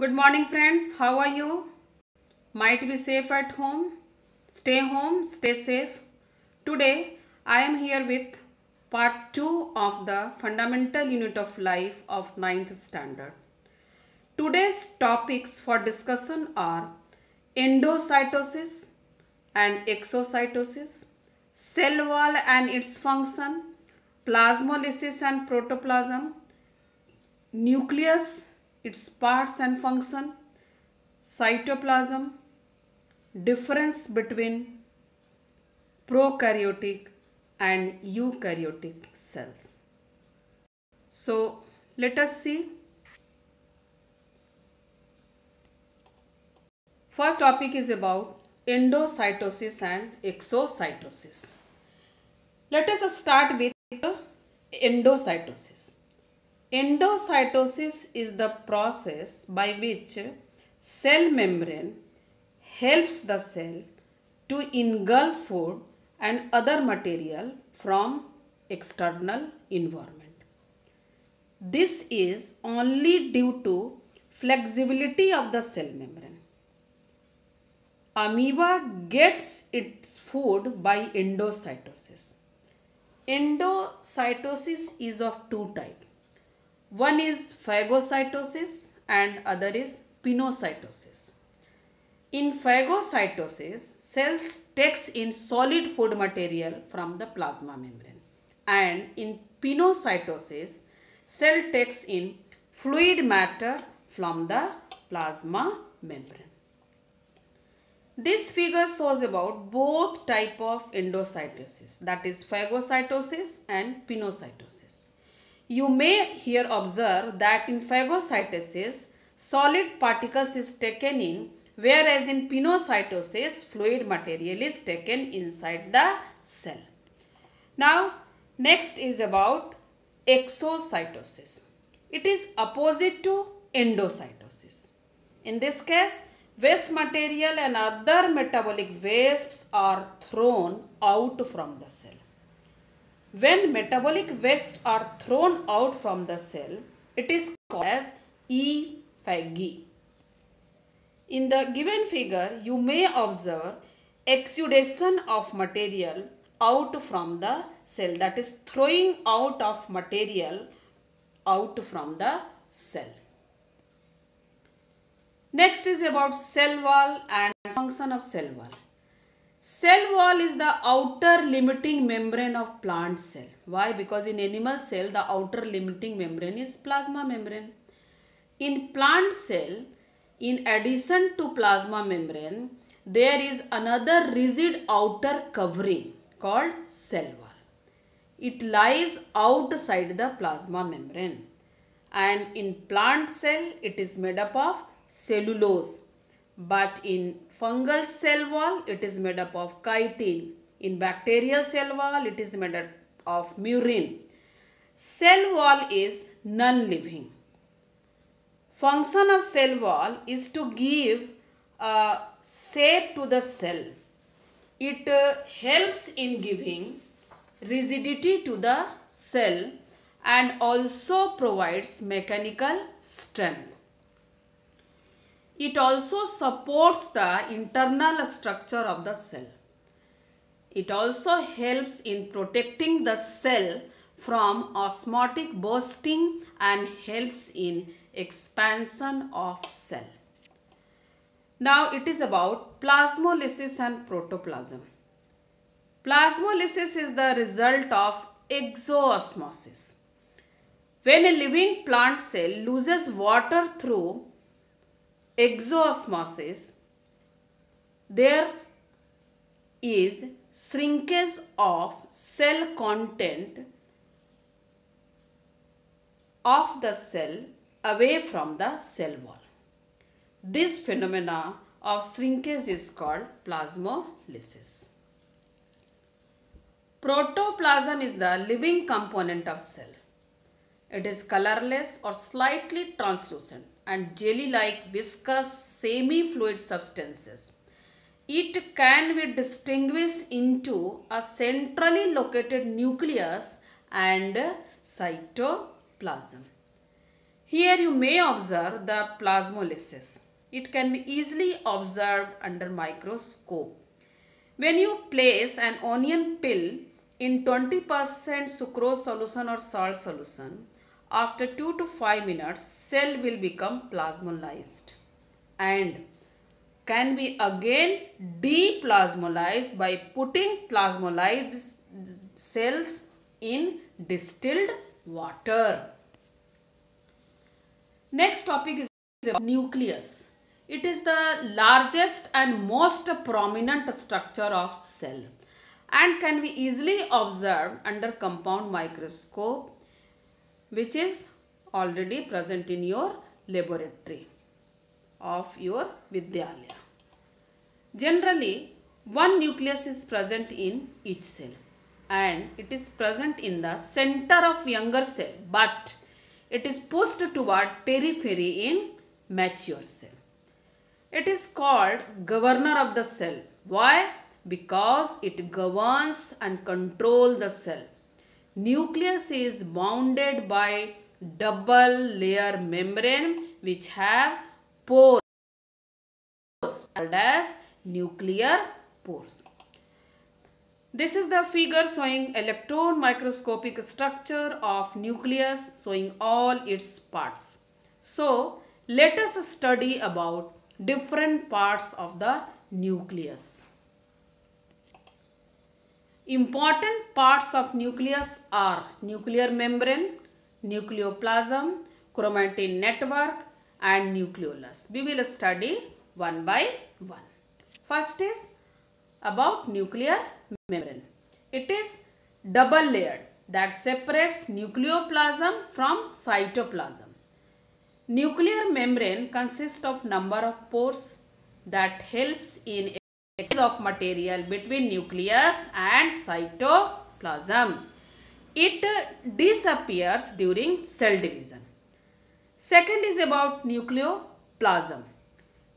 Good morning, friends. How are you? Might be safe at home. Stay home, stay safe. Today, I am here with part 2 of the fundamental unit of life of 9th standard. Today's topics for discussion are endocytosis and exocytosis, cell wall and its function, plasmolysis and protoplasm, nucleus, its parts and function, cytoplasm, difference between prokaryotic and eukaryotic cells. So let us see. First topic is about endocytosis and exocytosis. Let us start with endocytosis. Endocytosis is the process by which cell membrane helps the cell to engulf food and other material from external environment. This is only due to flexibility of the cell membrane. Amoeba gets its food by endocytosis. Endocytosis is of two types. One is phagocytosis and other is pinocytosis. In phagocytosis, cells takes in solid food material from the plasma membrane and in pinocytosis, cell takes in fluid matter from the plasma membrane. This figure shows about both type of endocytosis that is phagocytosis and pinocytosis. You may here observe that in phagocytosis solid particles is taken in whereas in pinocytosis fluid material is taken inside the cell. Now next is about exocytosis. It is opposite to endocytosis. In this case waste material and other metabolic wastes are thrown out from the cell. When metabolic wastes are thrown out from the cell, it is called as effugy. In the given figure, you may observe exudation of material out from the cell that is throwing out of material out from the cell. Next is about cell wall and function of cell wall. Cell wall is the outer limiting membrane of plant cell. Why? Because in animal cell the outer limiting membrane is plasma membrane. In plant cell, in addition to plasma membrane, there is another rigid outer covering called cell wall. It lies outside the plasma membrane and in plant cell it is made up of cellulose but in fungal cell wall it is made up of chitin. In bacterial cell wall it is made up of murein cell wall is non-living. Function of cell wall is to give a shape to the cell. It uh, helps in giving rigidity to the cell and also provides mechanical strength it also supports the internal structure of the cell. It also helps in protecting the cell from osmotic bursting and helps in expansion of cell. Now it is about plasmolysis and protoplasm. Plasmolysis is the result of exoosmosis. When a living plant cell loses water through exoosmosis, there is shrinkage of cell content of the cell away from the cell wall. This phenomena of shrinkage is called plasmolysis. Protoplasm is the living component of cell. It is colorless or slightly translucent and jelly-like viscous semi-fluid substances. It can be distinguished into a centrally located nucleus and cytoplasm. Here you may observe the plasmolysis. It can be easily observed under microscope. When you place an onion peel in 20% sucrose solution or salt solution, after 2 to 5 minutes, cell will become plasmolysed and can be again deplasmolysed by putting plasmolysed cells in distilled water. Next topic is nucleus. It is the largest and most prominent structure of cell and can be easily observed under compound microscope which is already present in your laboratory of your Vidyalaya. Generally, one nucleus is present in each cell and it is present in the center of younger cell but it is pushed toward periphery in mature cell. It is called governor of the cell. Why? Because it governs and control the cell. Nucleus is bounded by double layer membrane which have pores called as nuclear pores. This is the figure showing electron microscopic structure of nucleus showing all its parts. So, let us study about different parts of the nucleus. Important parts of nucleus are nuclear membrane, nucleoplasm, chromatin network and nucleolus. We will study one by one. First is about nuclear membrane. It is double layered that separates nucleoplasm from cytoplasm. Nuclear membrane consists of number of pores that helps in exchange of material between nucleus and cytoplasm. It disappears during cell division. Second is about nucleoplasm.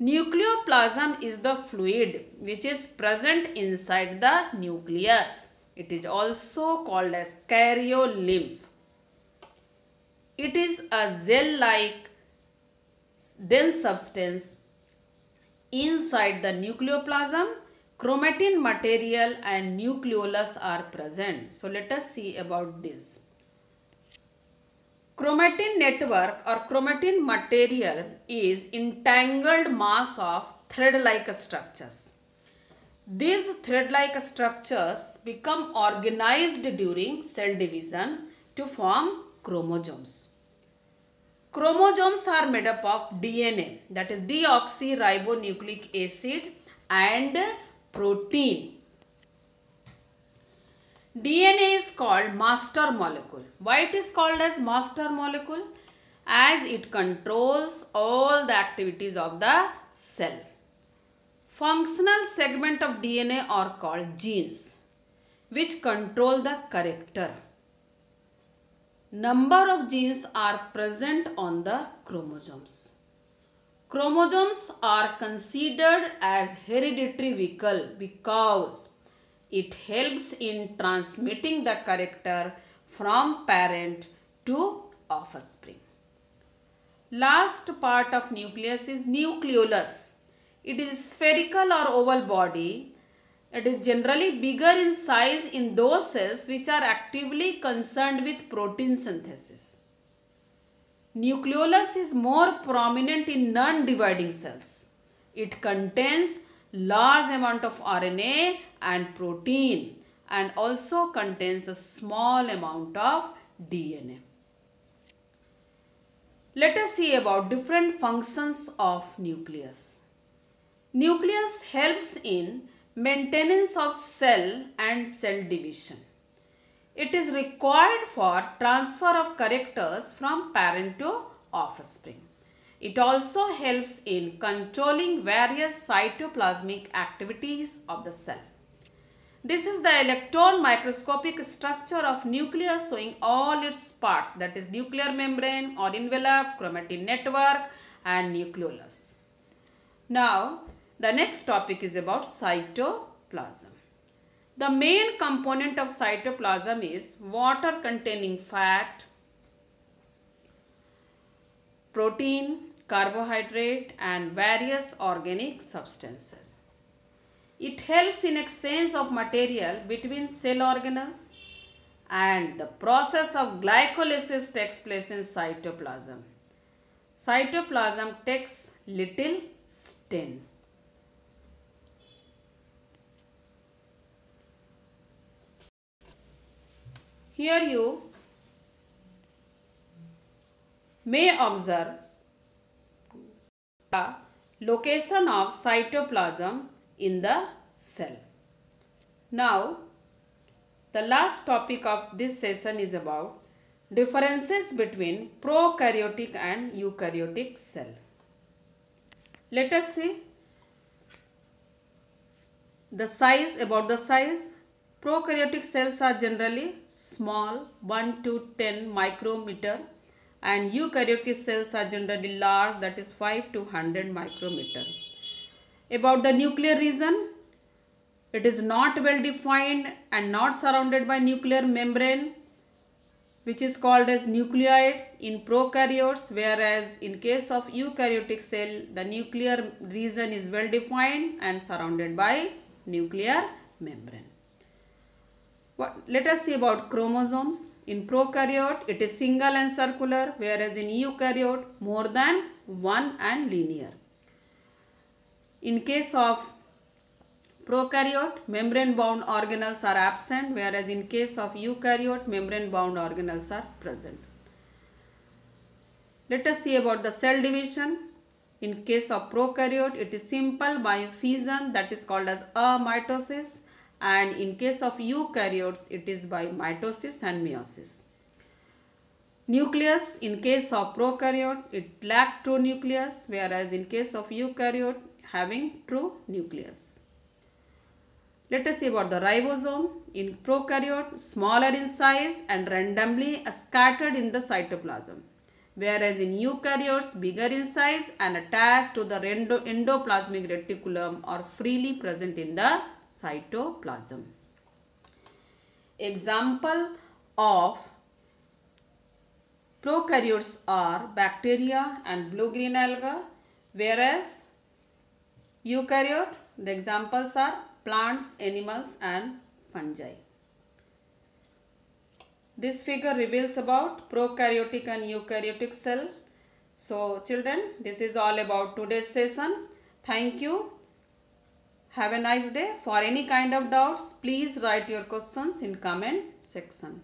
Nucleoplasm is the fluid which is present inside the nucleus. It is also called as karyolymph. It is a gel-like dense substance inside the nucleoplasm. Chromatin material and nucleolus are present. So let us see about this. Chromatin network or chromatin material is entangled mass of thread-like structures. These thread-like structures become organized during cell division to form chromosomes. Chromosomes are made up of DNA that is deoxyribonucleic acid and protein DNA is called master molecule. Why it is called as master molecule? As it controls all the activities of the cell. Functional segment of DNA are called genes which control the character. Number of genes are present on the chromosomes. Chromosomes are considered as hereditary vehicle because it helps in transmitting the character from parent to offspring. Last part of nucleus is nucleolus. It is spherical or oval body. It is generally bigger in size in those cells which are actively concerned with protein synthesis. Nucleolus is more prominent in non-dividing cells. It contains large amount of RNA and protein and also contains a small amount of DNA. Let us see about different functions of nucleus. Nucleus helps in maintenance of cell and cell division. It is required for transfer of characters from parent to offspring. It also helps in controlling various cytoplasmic activities of the cell. This is the electron microscopic structure of nucleus showing all its parts that is nuclear membrane or envelope, chromatin network and nucleolus. Now the next topic is about cytoplasm. The main component of cytoplasm is water containing fat, protein, carbohydrate and various organic substances. It helps in exchange of material between cell organelles and the process of glycolysis takes place in cytoplasm. Cytoplasm takes little stain. Here you may observe the location of cytoplasm in the cell. Now, the last topic of this session is about differences between prokaryotic and eukaryotic cell. Let us see the size about the size. Prokaryotic cells are generally small 1 to 10 micrometer and eukaryotic cells are generally large that is 5 to 100 micrometer. About the nuclear region, it is not well defined and not surrounded by nuclear membrane which is called as nucleoid in prokaryotes whereas in case of eukaryotic cell the nuclear region is well defined and surrounded by nuclear membrane. What, let us see about chromosomes. In prokaryote it is single and circular whereas in eukaryote more than one and linear. In case of Prokaryote, membrane-bound organelles are absent whereas in case of eukaryote, membrane-bound organelles are present. Let us see about the cell division. In case of prokaryote, it is simple by fission that is called as amitosis and in case of eukaryotes, it is by mitosis and meiosis. Nucleus, in case of prokaryote, it lack true nucleus whereas in case of eukaryote, having true nucleus. Let us see about the ribosome. In prokaryote, smaller in size and randomly scattered in the cytoplasm. Whereas in eukaryotes, bigger in size and attached to the endoplasmic reticulum or freely present in the cytoplasm. Example of prokaryotes are bacteria and blue-green alga. Whereas eukaryote, the examples are plants, animals and fungi. This figure reveals about prokaryotic and eukaryotic cell. So children, this is all about today's session. Thank you. Have a nice day. For any kind of doubts, please write your questions in comment section.